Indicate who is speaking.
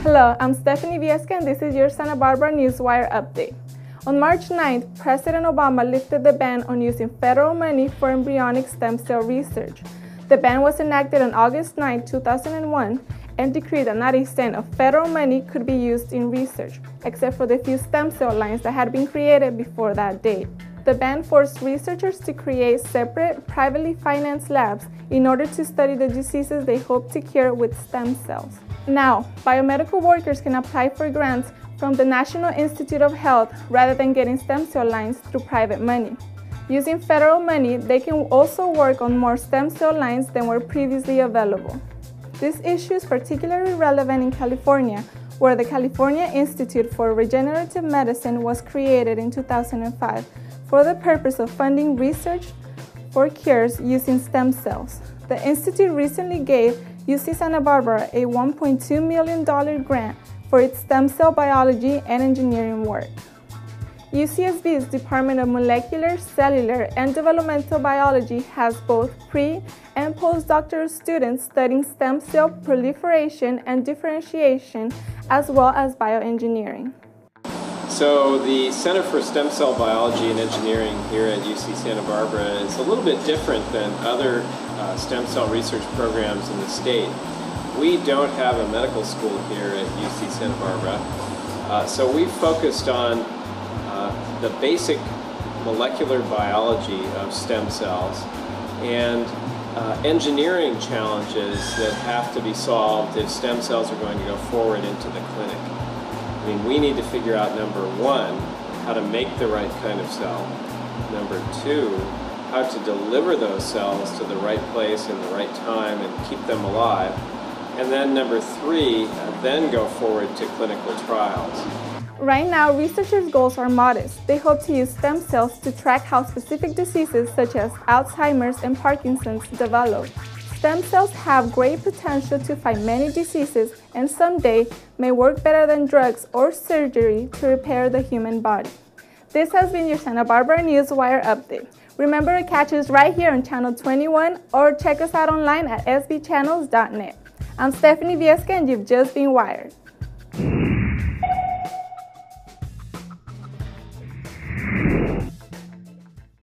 Speaker 1: Hello, I'm Stefany Viesca and this is your Santa Barbara Newswire update. On March 9th, President Obama lifted the ban on using federal money for embryonic stem cell research. The ban was enacted on August 9, 2001, and decreed that not a cent of federal money could be used in research, except for the few stem cell lines that had been created before that date. The ban forced researchers to create separate, privately financed labs in order to study the diseases they hope to cure with stem cells. Now, biomedical workers can apply for grants from the National Institute of Health rather than getting stem cell lines through private money. Using federal money, they can also work on more stem cell lines than were previously available. This issue is particularly relevant in California, where the California Institute for Regenerative Medicine was created in 2005 for the purpose of funding research for cures using stem cells. The Institute recently gave UC Santa Barbara a $1.2 million grant for its stem cell biology and engineering work. UCSB's Department of Molecular, Cellular, and Developmental Biology has both pre and postdoctoral students studying stem cell proliferation and differentiation, as well as bioengineering.
Speaker 2: So the Center for Stem Cell Biology and Engineering here at UC Santa Barbara is a little bit different than other uh, stem cell research programs in the state. We don't have a medical school here at UC Santa Barbara, uh, so we focused on uh, the basic molecular biology of stem cells and uh, engineering challenges that have to be solved if stem cells are going to go forward into the clinic. I mean, we need to figure out number one, how to make the right kind of cell. Number two, how to deliver those cells to the right place in the right time and keep them alive. And then number three, then go forward to clinical trials.
Speaker 1: Right now, researchers' goals are modest. They hope to use stem cells to track how specific diseases such as Alzheimer's and Parkinson's develop. Stem cells have great potential to fight many diseases and someday may work better than drugs or surgery to repair the human body. This has been your Santa Barbara Newswire update. Remember to catch us right here on Channel 21 or check us out online at sbchannels.net. I'm Stefany Viesca and you've just been wired.